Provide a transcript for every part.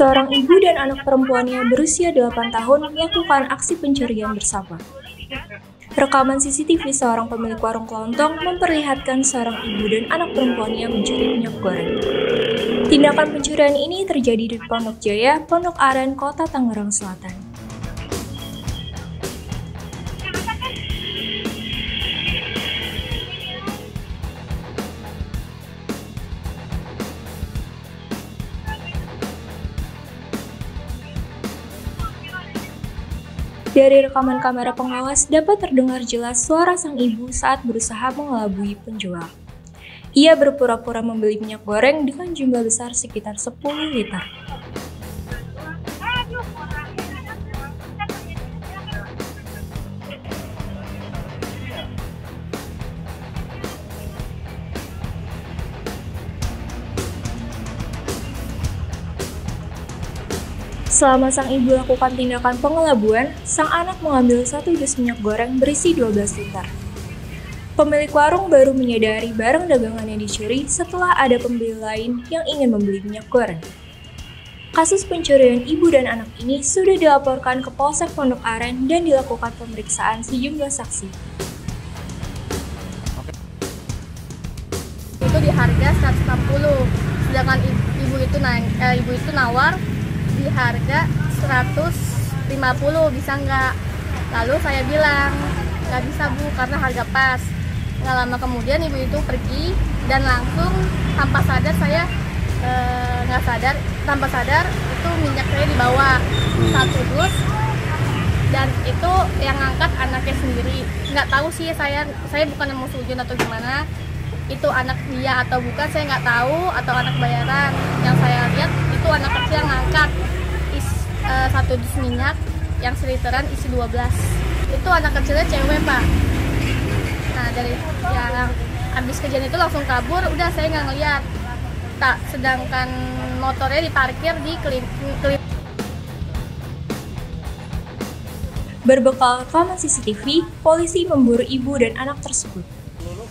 Seorang ibu dan anak perempuannya berusia 8 tahun melakukan aksi pencurian bersama. Rekaman CCTV seorang pemilik warung kelontong memperlihatkan seorang ibu dan anak perempuannya mencuri minyak goreng. Tindakan pencurian ini terjadi di Pondok Jaya, Pondok Aren, Kota Tangerang Selatan. Dari rekaman kamera pengawas dapat terdengar jelas suara sang ibu saat berusaha mengelabui penjual. Ia berpura-pura membeli minyak goreng dengan jumlah besar sekitar 10 liter. Selama sang ibu lakukan tindakan pengelabuan, sang anak mengambil satu dus minyak goreng berisi 12 liter. Pemilik warung baru menyadari barang dagangannya dicuri setelah ada pembeli lain yang ingin membeli minyak goreng. Kasus pencurian ibu dan anak ini sudah dilaporkan ke Polsek Pondok Aren dan dilakukan pemeriksaan sejumlah saksi. Itu di harga 160, sedangkan ibu itu naik, eh, ibu itu nawar di harga 150 bisa nggak? Lalu saya bilang nggak bisa bu karena harga pas. Nggak lama kemudian ibu itu pergi dan langsung tanpa sadar saya eh, nggak e, sadar tanpa sadar itu minyak saya dibawa hmm. satu dus dan itu yang ngangkat anaknya sendiri. Nggak tahu sih saya saya bukan yang mau sujud atau gimana. Itu anak dia atau bukan saya nggak tahu atau anak bayaran. Yang saya lihat anak kecil ngangkat is, uh, satu dus minyak yang seliteran isi 12 itu anak kecilnya cewek pak. Nah dari yang habis kejadian itu langsung kabur. Udah saya nggak ngeliat. Tak sedangkan motornya diparkir di klin, klin Berbekal rekaman CCTV, polisi memburu ibu dan anak tersebut.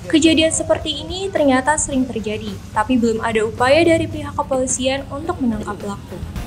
Kejadian seperti ini ternyata sering terjadi, tapi belum ada upaya dari pihak kepolisian untuk menangkap pelaku.